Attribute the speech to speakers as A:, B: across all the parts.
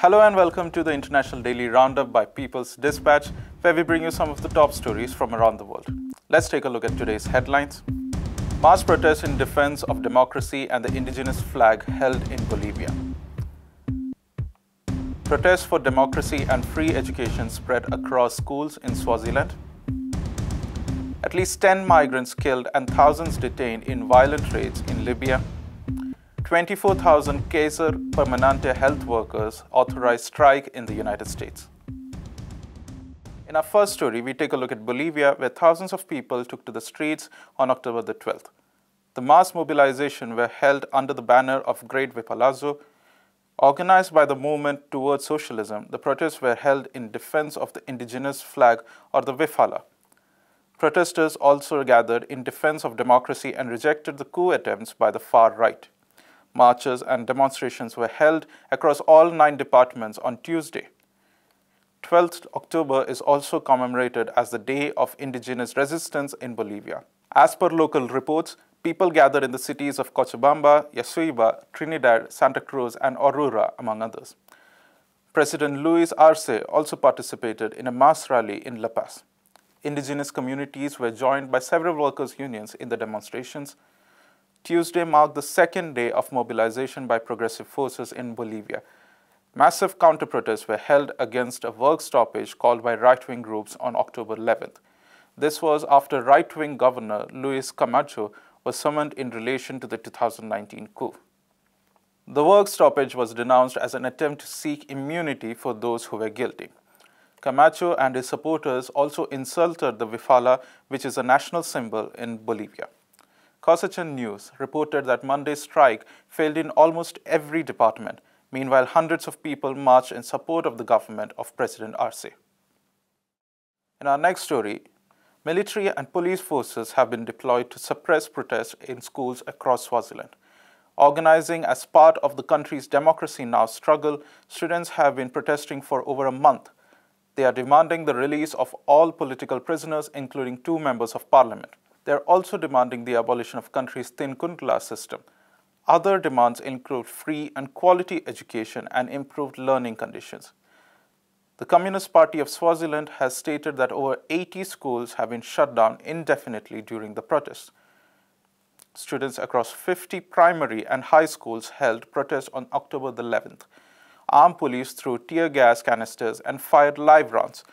A: Hello and welcome to the International Daily Roundup by People's Dispatch, where we bring you some of the top stories from around the world. Let's take a look at today's headlines. Mass protests in defense of democracy and the indigenous flag held in Bolivia. Protests for democracy and free education spread across schools in Swaziland. At least 10 migrants killed and thousands detained in violent raids in Libya. 24,000 Kaiser Permanente health workers authorized strike in the United States. In our first story, we take a look at Bolivia, where thousands of people took to the streets on October the 12th. The mass mobilization were held under the banner of Great Wiphalazo. Organized by the movement towards socialism, the protests were held in defense of the indigenous flag or the Wiphala. Protesters also gathered in defense of democracy and rejected the coup attempts by the far right marches, and demonstrations were held across all nine departments on Tuesday. 12th October is also commemorated as the Day of Indigenous Resistance in Bolivia. As per local reports, people gathered in the cities of Cochabamba, Yacuiba, Trinidad, Santa Cruz, and Oruro, among others. President Luis Arce also participated in a mass rally in La Paz. Indigenous communities were joined by several workers' unions in the demonstrations. Tuesday marked the second day of mobilization by progressive forces in Bolivia. Massive counter-protests were held against a work stoppage called by right-wing groups on October 11th. This was after right-wing governor Luis Camacho was summoned in relation to the 2019 coup. The work stoppage was denounced as an attempt to seek immunity for those who were guilty. Camacho and his supporters also insulted the Wiphala, which is a national symbol in Bolivia. Kawsachun News reported that Monday's strike failed in almost every department. Meanwhile, hundreds of people marched in support of the government of President Arce. In our next story, military and police forces have been deployed to suppress protests in schools across Swaziland. Organizing as part of the country's Democracy Now! struggle, students have been protesting for over a month. They are demanding the release of all political prisoners, including two members of parliament. They are also demanding the abolition of country's Tinkhundla system. Other demands include free and quality education and improved learning conditions. The Communist Party of Swaziland has stated that over 80 schools have been shut down indefinitely during the protests. Students across 50 primary and high schools held protests on October the 11th. Armed police threw tear gas canisters and fired live rounds.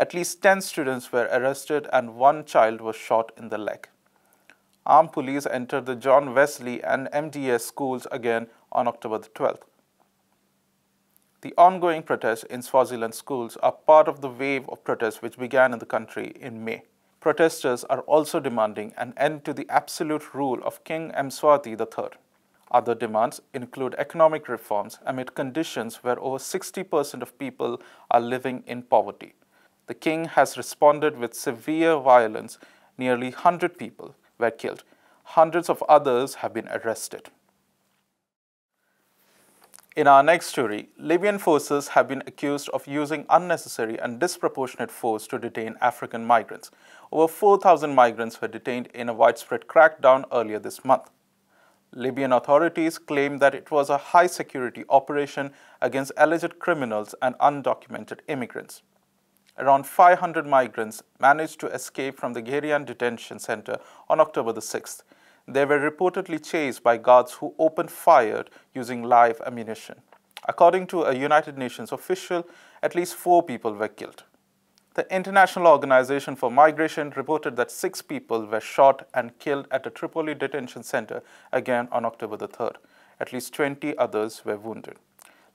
A: At least 10 students were arrested and one child was shot in the leg. Armed police entered the John Wesley and MDS schools again on October the 12th. The ongoing protests in Swaziland schools are part of the wave of protests which began in the country in May. Protesters are also demanding an end to the absolute rule of King Mswati III. Other demands include economic reforms amid conditions where over 60% of people are living in poverty the king has responded with severe violence. Nearly 100 people were killed. Hundreds of others have been arrested. In our next story, Libyan forces have been accused of using unnecessary and disproportionate force to detain African migrants. Over 4,000 migrants were detained in a widespread crackdown earlier this month. Libyan authorities claim that it was a high security operation against alleged criminals and undocumented immigrants around 500 migrants managed to escape from the Gerian detention center on October the 6th. They were reportedly chased by guards who opened fire using live ammunition. According to a United Nations official, at least four people were killed. The International Organization for Migration reported that six people were shot and killed at a Tripoli detention center again on October the 3rd. At least 20 others were wounded.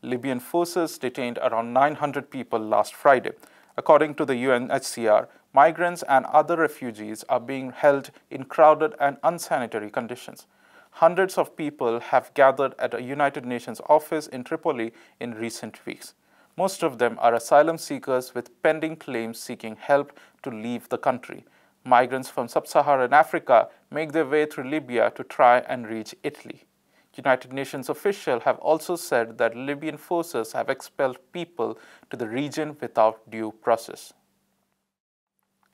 A: Libyan forces detained around 900 people last Friday. According to the UNHCR, migrants and other refugees are being held in crowded and unsanitary conditions. Hundreds of people have gathered at a United Nations office in Tripoli in recent weeks. Most of them are asylum seekers with pending claims seeking help to leave the country. Migrants from sub-Saharan Africa make their way through Libya to try and reach Italy. United Nations officials have also said that Libyan forces have expelled people to the region without due process.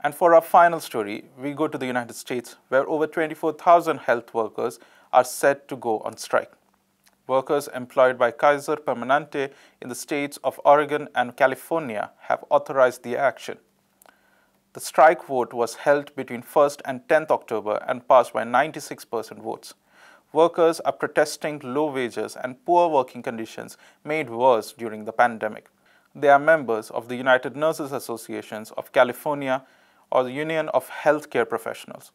A: And for our final story, we go to the United States, where over 24,000 health workers are set to go on strike. workers employed by Kaiser Permanente in the states of Oregon and California have authorized the action. The strike vote was held between 1st and 10th October and passed by 96% votes. Workers are protesting low wages and poor working conditions made worse during the pandemic. They are members of the United Nurses Associations of California or the Union of Healthcare Professionals.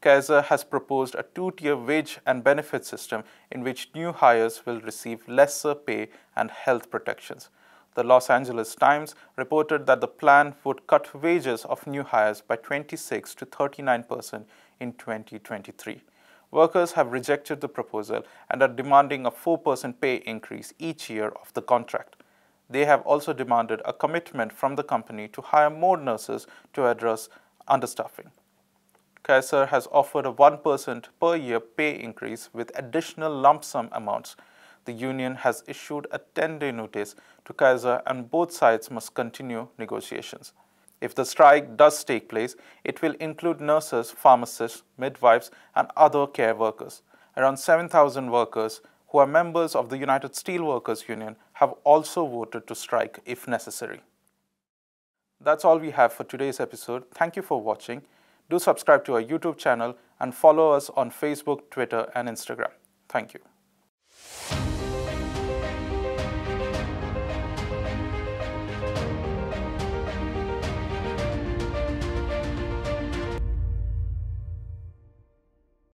A: Kaiser has proposed a two-tier wage and benefit system in which new hires will receive lesser pay and health protections. The Los Angeles Times reported that the plan would cut wages of new hires by 26 to 39 percent in 2023. Workers have rejected the proposal and are demanding a 4 percent pay increase each year of the contract. They have also demanded a commitment from the company to hire more nurses to address understaffing. Kaiser has offered a 1% per year pay increase with additional lump sum amounts the union has issued a 10-day notice to Kaiser and both sides must continue negotiations. If the strike does take place, it will include nurses, pharmacists, midwives, and other care workers. Around 7,000 workers who are members of the United Steelworkers Union have also voted to strike if necessary. That's all we have for today's episode. Thank you for watching. Do subscribe to our YouTube channel and follow us on Facebook, Twitter, and Instagram. Thank you.